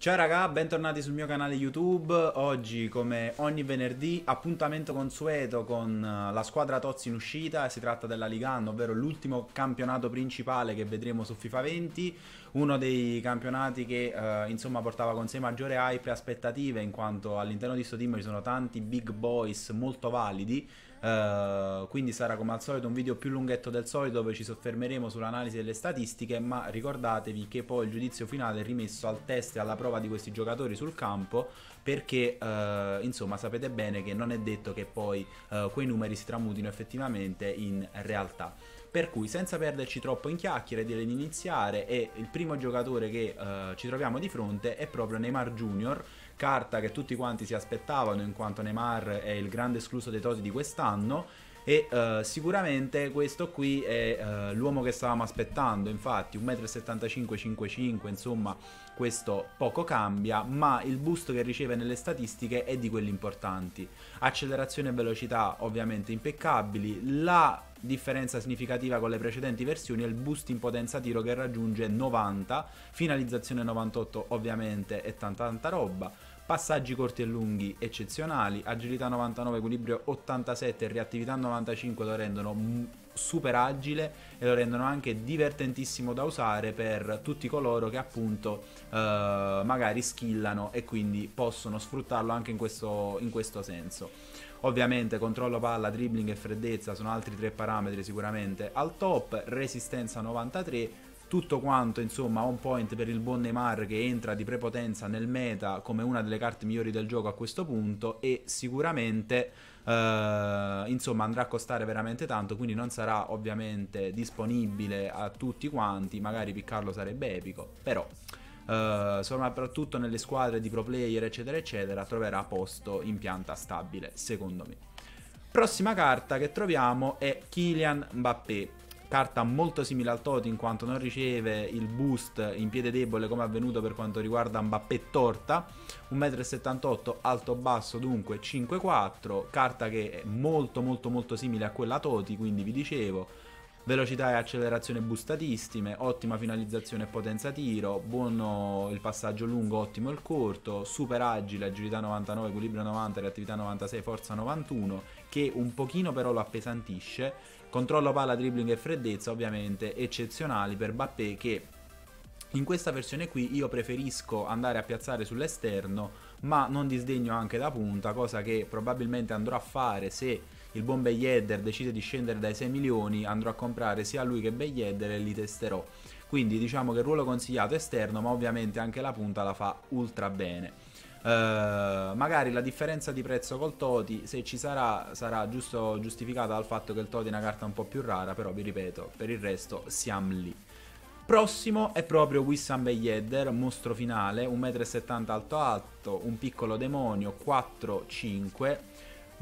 Ciao raga, bentornati sul mio canale YouTube. Oggi, come ogni venerdì, appuntamento consueto con eh, la squadra Tozzi in uscita. Si tratta della Ligan, ovvero l'ultimo campionato principale che vedremo su FIFA 20. Uno dei campionati che eh, insomma portava con sé maggiore hype e aspettative, in quanto all'interno di questo team ci sono tanti big boys molto validi. Uh, quindi sarà come al solito un video più lunghetto del solito dove ci soffermeremo sull'analisi delle statistiche ma ricordatevi che poi il giudizio finale è rimesso al test e alla prova di questi giocatori sul campo perché uh, insomma sapete bene che non è detto che poi uh, quei numeri si tramutino effettivamente in realtà. Per cui senza perderci troppo in chiacchiere direi di iniziare e il primo giocatore che ci troviamo di fronte è proprio Neymar Junior carta che tutti quanti si aspettavano in quanto Neymar è il grande escluso dei Toti di quest'anno e uh, sicuramente questo qui è uh, l'uomo che stavamo aspettando. Infatti 1,75 m 55 insomma questo poco cambia ma il boost che riceve nelle statistiche è di quelli importanti. Accelerazione e velocità ovviamente impeccabili. La differenza significativa con le precedenti versioni è il boost in potenza tiro che raggiunge 90 finalizzazione 98 ovviamente è tanta tanta roba passaggi corti e lunghi eccezionali, agilità 99, equilibrio 87 e reattività 95 lo rendono super agile e lo rendono anche divertentissimo da usare per tutti coloro che appunto eh, magari skillano e quindi possono sfruttarlo anche in questo, in questo senso. Ovviamente controllo palla, dribbling e freddezza sono altri tre parametri sicuramente al top, resistenza 93 tutto quanto insomma on point per il buon Neymar che entra di prepotenza nel meta come una delle carte migliori del gioco a questo punto e sicuramente uh, insomma andrà a costare veramente tanto quindi non sarà ovviamente disponibile a tutti quanti magari piccarlo sarebbe epico però Uh, soprattutto nelle squadre di pro player eccetera eccetera troverà posto in pianta stabile secondo me. Prossima carta che troviamo è Kylian Mbappé carta molto simile al Toti in quanto non riceve il boost in piede debole come avvenuto per quanto riguarda Mbappé Torta. 1,78 m alto basso dunque 5,4 carta che è molto molto molto simile a quella Toti quindi vi dicevo velocità e accelerazione boostatissime, ottima finalizzazione e potenza tiro, buono il passaggio lungo, ottimo il corto, super agile, agilità 99, equilibrio 90, reattività 96, forza 91, che un pochino però lo appesantisce Controllo palla, dribbling e freddezza ovviamente eccezionali per Bappé che in questa versione qui io preferisco andare a piazzare sull'esterno ma non disdegno anche da punta, cosa che probabilmente andrò a fare se il buon Beyedder decide di scendere dai 6 milioni, andrò a comprare sia lui che Beyedder e li testerò. Quindi diciamo che il ruolo consigliato è esterno, ma ovviamente anche la punta la fa ultra bene. Uh, magari la differenza di prezzo col Toti, se ci sarà, sarà giusto giustificata dal fatto che il Toti è una carta un po' più rara, però vi ripeto, per il resto siamo lì. Prossimo è proprio Wissam Beyedder, mostro finale, 1,70 m alto alto, un piccolo demonio, 4-5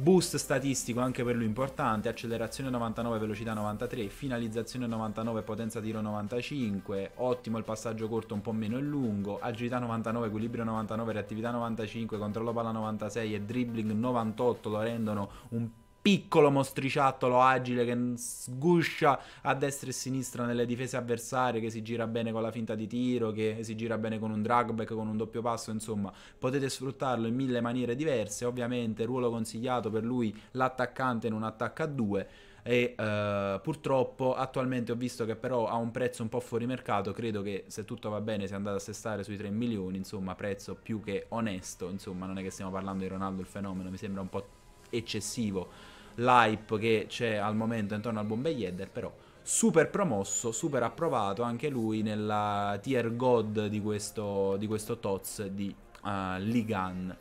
Boost statistico anche per lui importante, accelerazione 99, velocità 93, finalizzazione 99, potenza tiro 95, ottimo il passaggio corto un po' meno e lungo, agilità 99, equilibrio 99, reattività 95, controllo palla 96 e dribbling 98 lo rendono un piccolo mostriciattolo agile che sguscia a destra e sinistra nelle difese avversarie, che si gira bene con la finta di tiro, che si gira bene con un dragback, con un doppio passo, insomma, potete sfruttarlo in mille maniere diverse. Ovviamente, ruolo consigliato per lui l'attaccante in un attacco a due. E uh, purtroppo attualmente ho visto che però ha un prezzo un po' fuori mercato, credo che se tutto va bene sia andato a sestare sui 3 milioni, insomma prezzo più che onesto, insomma non è che stiamo parlando di Ronaldo il fenomeno, mi sembra un po' eccessivo l'hype che c'è al momento intorno al Bombay però super promosso, super approvato anche lui nella tier god di questo, di questo TOTS di uh, Ligan.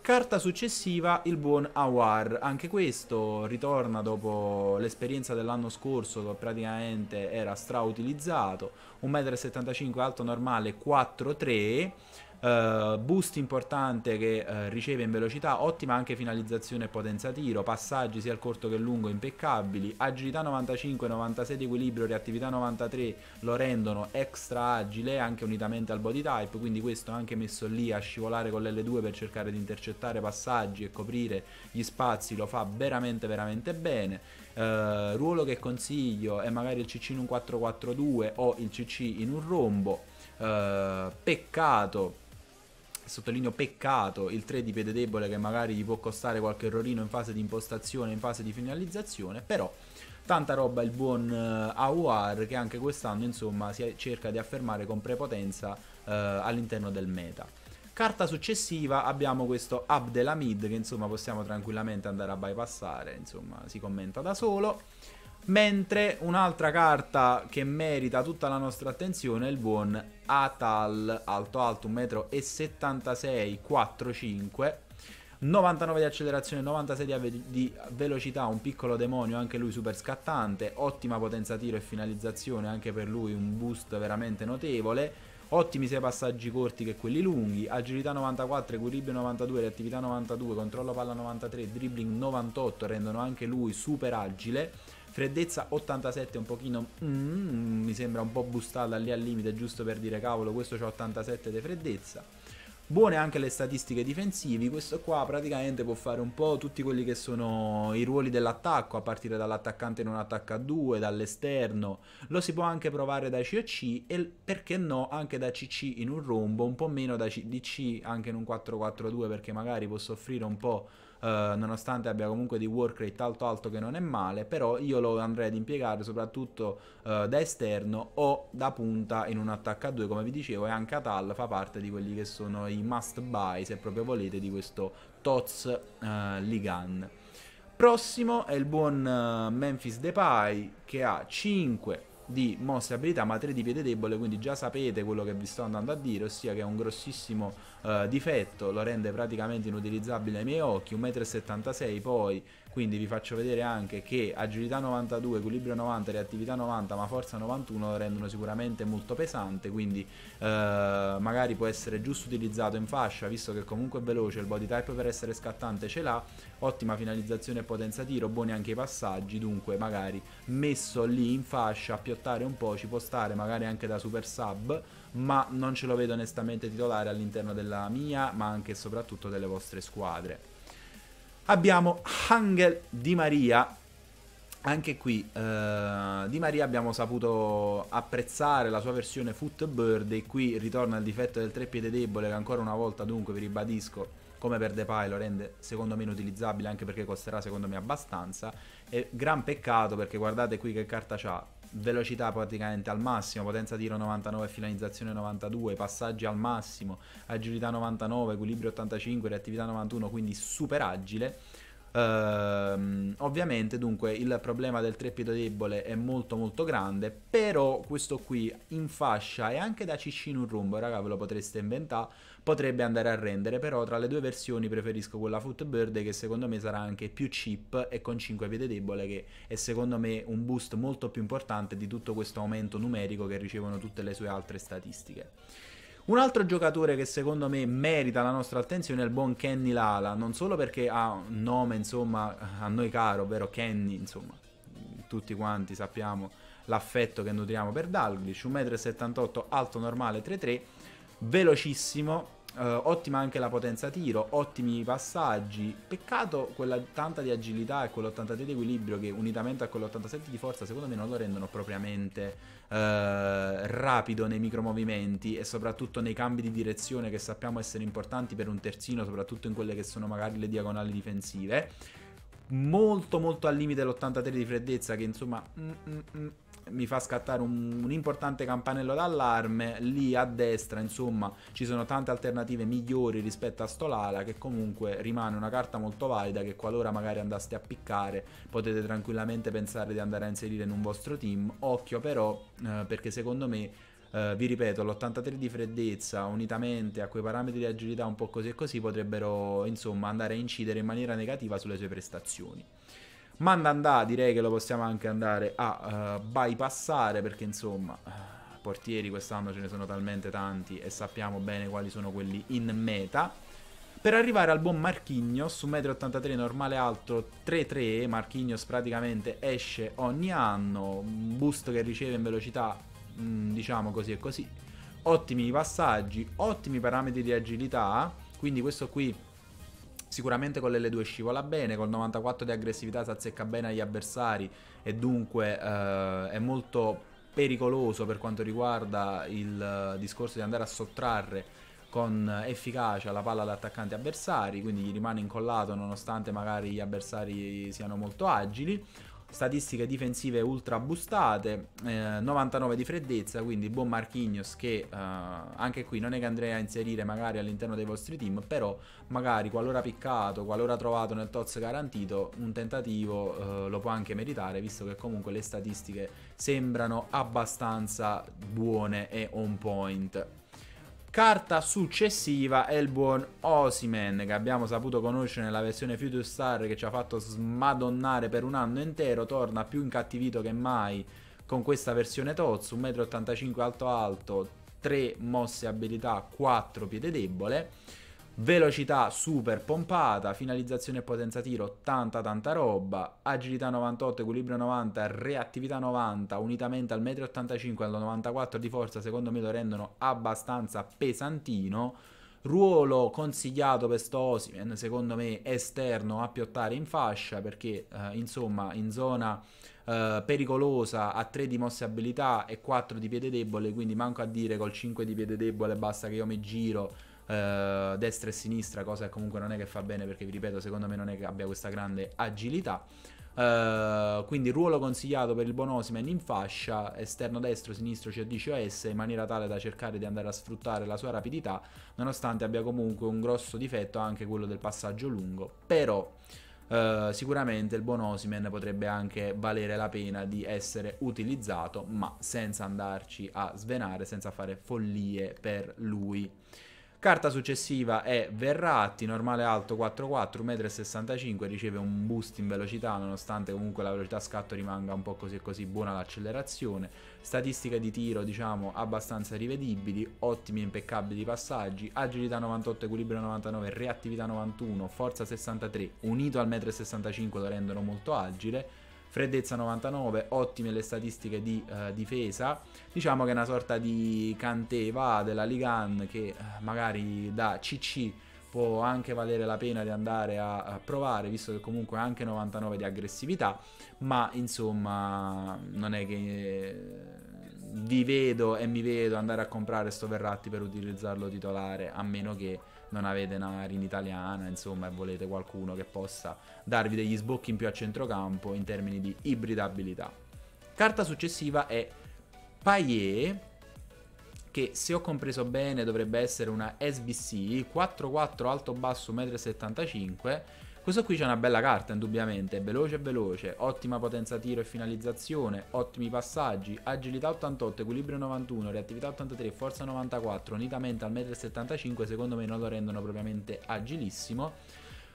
Carta successiva, il buon Awar, anche questo ritorna dopo l'esperienza dell'anno scorso che praticamente era strautilizzato, 1,75 m alto normale, 4,3 Uh, boost importante che uh, riceve in velocità, ottima anche finalizzazione e potenza tiro, passaggi sia al corto che lungo impeccabili, agilità 95, 96 di equilibrio, reattività 93 lo rendono extra agile anche unitamente al body type, quindi questo anche messo lì a scivolare con l'L2 per cercare di intercettare passaggi e coprire gli spazi lo fa veramente veramente bene. Uh, ruolo che consiglio è magari il CC in un 4-4-2 o il CC in un rombo. peccato sottolineo peccato, il 3 di piede debole che magari gli può costare qualche errorino in fase di impostazione, in fase di finalizzazione, però tanta roba il buon uh, Awar che anche quest'anno insomma si cerca di affermare con prepotenza uh, all'interno del meta. Carta successiva abbiamo questo Abdelamid che insomma possiamo tranquillamente andare a bypassare, insomma si commenta da solo. Mentre un'altra carta che merita tutta la nostra attenzione è il buon Atal, alto alto 1,76 m, 4,5 99 di accelerazione, 96 di, velocità, un piccolo demonio, anche lui super scattante, ottima potenza tiro e finalizzazione, anche per lui un boost veramente notevole. Ottimi sia passaggi corti che quelli lunghi, agilità 94, equilibrio 92, reattività 92, controllo palla 93, dribbling 98 rendono anche lui super agile freddezza 87 un pochino mm, mi sembra un po' boostata lì al limite giusto per dire cavolo questo c'ha 87 di freddezza. Buone anche le statistiche difensivi, questo qua praticamente può fare un po' tutti quelli che sono i ruoli dell'attacco, a partire dall'attaccante in un attacco a 2, dall'esterno, lo si può anche provare da COC e perché no anche da CC in un rombo, un po' meno da DC anche in un 4-4-2 perché magari può soffrire un po' eh, nonostante abbia comunque di work rate alto alto che non è male, però io lo andrei ad impiegare soprattutto uh, da esterno o da punta in un attacco a 2 come vi dicevo e anche Atal fa parte di quelli che sono i must buy se proprio volete di questo TOTS uh, Ligan. Prossimo è il buon uh, Memphis Depay che ha 5 di mosse e abilità ma 3 di piede debole quindi già sapete quello che vi sto andando a dire ossia che è un grossissimo uh, difetto lo rende praticamente inutilizzabile ai miei occhi 1,76 m poi quindi vi faccio vedere anche che agilità 92, equilibrio 90, reattività 90 ma forza 91 lo rendono sicuramente molto pesante quindi eh, magari può essere giusto utilizzato in fascia visto che comunque è veloce, il body type per essere scattante ce l'ha ottima finalizzazione e potenza tiro, buoni anche i passaggi dunque magari messo lì in fascia a piottare un po' ci può stare magari anche da super sub ma non ce lo vedo onestamente titolare all'interno della mia ma anche e soprattutto delle vostre squadre Abbiamo Angel Di Maria. Anche qui eh, Di Maria abbiamo saputo apprezzare la sua versione Footbird e qui ritorna il difetto del tre piede debole che ancora una volta dunque vi ribadisco come per Depay lo rende secondo me inutilizzabile anche perché costerà secondo me abbastanza e gran peccato perché guardate qui che carta c'ha velocità praticamente al massimo, potenza tiro 99, finalizzazione 92, passaggi al massimo, agilità 99, equilibrio 85, reattività 91, quindi super agile. Uh, ovviamente dunque il problema del treppido debole è molto molto grande però questo qui in fascia e anche da Cicino un rumbo raga ve lo potreste inventare potrebbe andare a rendere, però tra le due versioni preferisco quella Footbird che secondo me sarà anche più cheap e con 5 piede debole che è secondo me un boost molto più importante di tutto questo aumento numerico che ricevono tutte le sue altre statistiche. Un altro giocatore che secondo me merita la nostra attenzione è il buon Kenny Lala, non solo perché ha un nome insomma a noi caro, ovvero Kenny, insomma, tutti quanti sappiamo l'affetto che nutriamo per Dalglish, 1,78 m, alto normale 3,3, velocissimo, Uh, ottima anche la potenza tiro, ottimi passaggi. Peccato quella tanta di agilità e quell'83 di equilibrio che unitamente a quell'87 di forza secondo me non lo rendono propriamente uh, rapido nei micromovimenti e soprattutto nei cambi di direzione che sappiamo essere importanti per un terzino, soprattutto in quelle che sono magari le diagonali difensive. Molto molto al limite l'83 di freddezza che insomma... Mm, mm, mm, mi fa scattare un, un, importante campanello d'allarme. Lì a destra, insomma, ci sono tante alternative migliori rispetto a Stolala, che comunque rimane una carta molto valida. Che qualora magari andaste a piccare, potete tranquillamente pensare di andare a inserire in un vostro team. Occhio però, eh, perché secondo me. Uh, vi ripeto, l'83 di freddezza unitamente a quei parametri di agilità un po' così e così potrebbero insomma andare a incidere in maniera negativa sulle sue prestazioni. Mandandà direi che lo possiamo anche andare a uh, bypassare perché insomma portieri quest'anno ce ne sono talmente tanti e sappiamo bene quali sono quelli in meta. Per arrivare al buon Marchignos, su 1,83 m normale alto 3-3, Marchignos praticamente esce ogni anno, un boost che riceve in velocità, mh, mm, diciamo così e così. Ottimi passaggi, ottimi parametri di agilità, quindi questo qui Sicuramente con l'L2 scivola bene, col 94 di aggressività si azzecca bene agli avversari e dunque eh, è molto pericoloso per quanto riguarda il uh, discorso di andare a sottrarre con efficacia la palla ad attaccanti avversari, quindi gli rimane incollato nonostante magari gli avversari siano molto agili statistiche difensive ultra boostate, eh, 99 di freddezza, quindi buon Marquinhos che eh, anche qui non è che andrei a inserire magari all'interno dei vostri team, però magari qualora piccato, qualora trovato nel TOTS garantito, un tentativo eh, lo può anche meritare, visto che comunque le statistiche sembrano abbastanza buone e on point. Carta successiva è il buon Osimen che abbiamo saputo conoscere nella versione Future Star che ci ha fatto smadonnare per un anno intero, torna più incattivito che mai con questa versione Tozzo, 1,85 m alto alto, 3 mosse abilità, 4 piede debole velocità super pompata, finalizzazione e potenza tiro, tanta tanta roba, agilità 98, equilibrio 90, reattività 90, unitamente al 1,85 m al 94 di forza, secondo me lo rendono abbastanza pesantino. Ruolo consigliato per sto Osimen, secondo me esterno a piottare in fascia perché eh, insomma in zona eh, pericolosa a 3 di mosse abilità e 4 di piede debole, quindi manco a dire col 5 di piede debole basta che io mi giro Uh, destra e sinistra, cosa che comunque non è che fa bene perché vi ripeto, secondo me non è che abbia questa grande agilità. Uh, quindi ruolo consigliato per il Bonosimen in fascia, esterno destro, sinistro, CDC OS, in maniera tale da cercare di andare a sfruttare la sua rapidità, nonostante abbia comunque un grosso difetto anche quello del passaggio lungo. Però uh, sicuramente il Bonosimen potrebbe anche valere la pena di essere utilizzato, ma senza andarci a svenare, senza fare follie per lui. Carta successiva è Verratti, normale alto 4'4, 1,65 m, riceve un boost in velocità nonostante comunque la velocità scatto rimanga un po' così e così buona l'accelerazione. Statistiche di tiro diciamo abbastanza rivedibili, ottimi e impeccabili passaggi, agilità 98, equilibrio 99, reattività 91, forza 63, unito al 1,65 m lo rendono molto agile freddezza 99, ottime le statistiche di uh, difesa. Diciamo che è una sorta di canteva della Ligan che uh, magari da CC può anche valere la pena di andare a, a, provare, visto che comunque ha anche 99 di aggressività, ma insomma non è che vi vedo e mi vedo andare a comprare sto Verratti per utilizzarlo titolare, a meno che non avete una rin italiana, insomma, e volete qualcuno che possa darvi degli sbocchi in più a centrocampo in termini di ibridabilità. Carta successiva è Payet, che se ho compreso bene dovrebbe essere una SBC 4-4 alto basso 1,75 m questo qui c'è una bella carta, indubbiamente, veloce veloce, ottima potenza tiro e finalizzazione, ottimi passaggi, agilità 88, equilibrio 91, reattività 83, forza 94, unitamente al 1,75 m, secondo me non lo rendono propriamente agilissimo.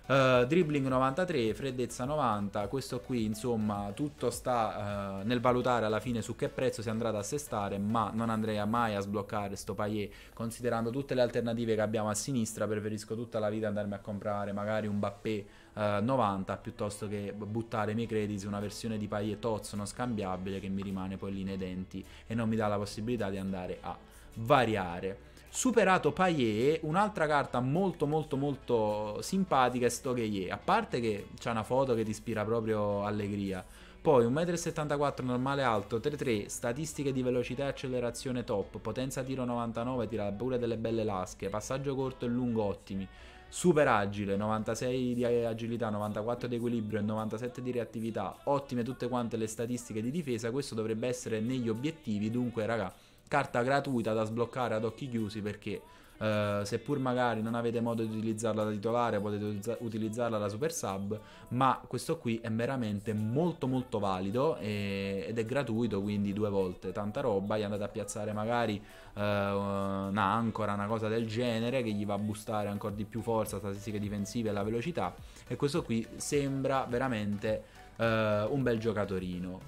Uh, dribbling 93, freddezza 90, questo qui insomma tutto sta uh, nel valutare alla fine su che prezzo si andrà ad assestare, ma non andrei mai a sbloccare sto Payet considerando tutte le alternative che abbiamo a sinistra, preferisco tutta la vita andarmi a comprare magari un Bappé uh, 90 piuttosto che buttare i miei crediti su una versione di Payet Tozzo non scambiabile che mi rimane poi lì nei denti e non mi dà la possibilità di andare a variare. Superato Payet, un'altra carta molto molto molto simpatica è Stogheye, a parte che c'è una foto che ti ispira proprio allegria. Poi 1,74 m normale alto, 3-3, statistiche di velocità e accelerazione top, potenza tiro 99, tira pure delle belle lasche, passaggio corto e lungo ottimi, super agile, 96 di agilità, 94 di equilibrio e 97 di reattività, ottime tutte quante le statistiche di difesa, questo dovrebbe essere negli obiettivi, dunque raga carta gratuita da sbloccare ad occhi chiusi perché Uh, seppur magari non avete modo di utilizzarla da titolare potete utilizzarla da super sub ma questo qui è veramente molto molto valido e, ed è gratuito quindi due volte tanta roba gli andate a piazzare magari uh, una ancora una cosa del genere che gli va a boostare ancora di più forza statistiche difensive e la velocità e questo qui sembra veramente uh, un bel giocatorino.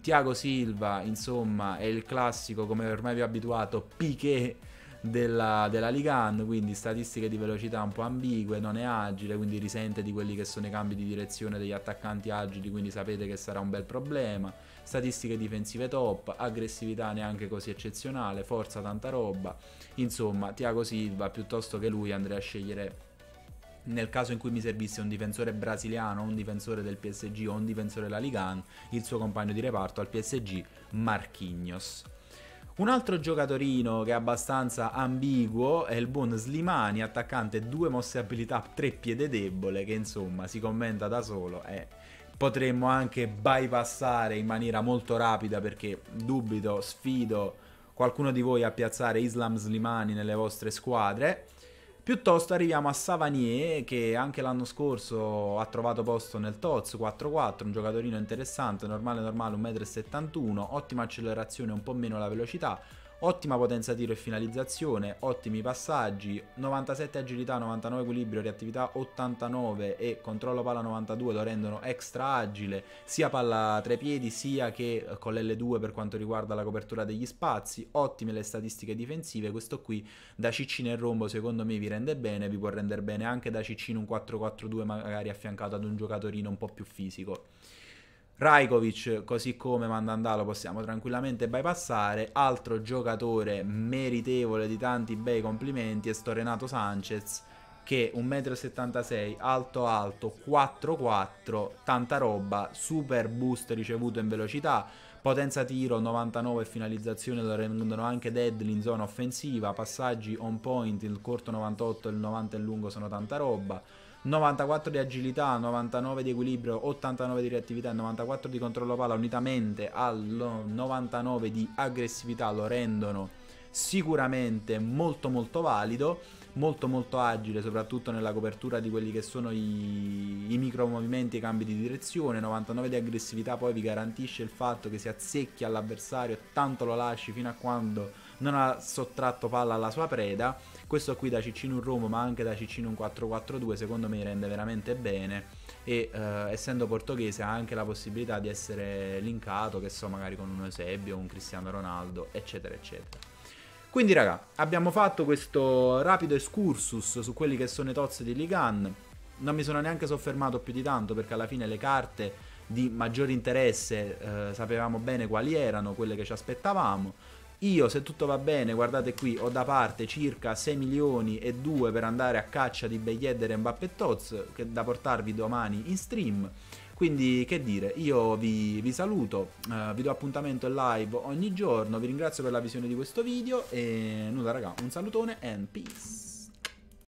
Tiago Silva insomma è il classico come ormai vi ho abituato Piquet della, della Ligan, quindi statistiche di velocità un po' ambigue, non è agile, quindi risente di quelli che sono i cambi di direzione degli attaccanti agili, quindi sapete che sarà un bel problema. Statistiche difensive top, aggressività neanche così eccezionale, forza tanta roba. Insomma, Tiago Silva piuttosto che lui andrei a scegliere nel caso in cui mi servisse un difensore brasiliano, un difensore del PSG o un difensore della Ligan, il suo compagno di reparto al PSG, Marquinhos. Un altro giocatorino che è abbastanza ambiguo è il buon Slimani, attaccante due mosse abilità, tre piede debole, che insomma si commenta da solo e potremmo anche bypassare in maniera molto rapida perché dubito, sfido qualcuno di voi a piazzare Islam Slimani nelle vostre squadre. Piuttosto arriviamo a Savanier che anche l'anno scorso ha trovato posto nel TOZ 4-4, un giocatorino interessante, normale normale 1,71 m, ottima accelerazione, un po' meno la velocità, Ottima potenza tiro e finalizzazione, ottimi passaggi, 97 agilità, 99 equilibrio, reattività 89 e controllo palla 92 lo rendono extra agile, sia palla tra i piedi sia che con l'L2 per quanto riguarda la copertura degli spazi, ottime le statistiche difensive, questo qui da CC nel rombo secondo me vi rende bene, vi può rendere bene anche da CC in un 4-4-2 magari affiancato ad un giocatorino un po' più fisico. Rajkovic, così come Mandandalo, possiamo tranquillamente bypassare. Altro giocatore meritevole di tanti bei complimenti è sto Renato Sanchez, che 1,76 m, alto alto, 4-4, tanta roba, super boost ricevuto in velocità, potenza tiro 99 e finalizzazione lo rendono anche deadly in zona offensiva, passaggi on point, il corto 98 e il 90 in lungo sono tanta roba 94 di agilità, 99 di equilibrio, 89 di reattività e 94 di controllo palla unitamente al 99 di aggressività lo rendono sicuramente molto molto valido molto molto agile soprattutto nella copertura di quelli che sono i, i micro movimenti e i cambi di direzione. 99 di aggressività poi vi garantisce il fatto che si azzecchi all'avversario tanto lo lasci fino a quando non ha sottratto palla alla sua preda questo qui da Ciccino un Roma ma anche da Ciccino un 4-4-2 secondo me rende veramente bene e eh, essendo portoghese ha anche la possibilità di essere linkato che so magari con un Eusebio, un Cristiano Ronaldo eccetera eccetera quindi raga, abbiamo fatto questo rapido excursus su quelli che sono i tozzi di Ligan. Non mi sono neanche soffermato più di tanto perché alla fine le carte di maggior interesse eh, sapevamo bene quali erano, quelle che ci aspettavamo. Io, se tutto va bene, guardate qui, ho da parte circa 6 milioni e 2 per andare a caccia di Beyeder e Mbappé Toz, che da portarvi domani in stream. Quindi che dire, io vi, vi saluto, uh, vi do appuntamento live ogni giorno, vi ringrazio per la visione di questo video e nulla raga, un salutone and peace!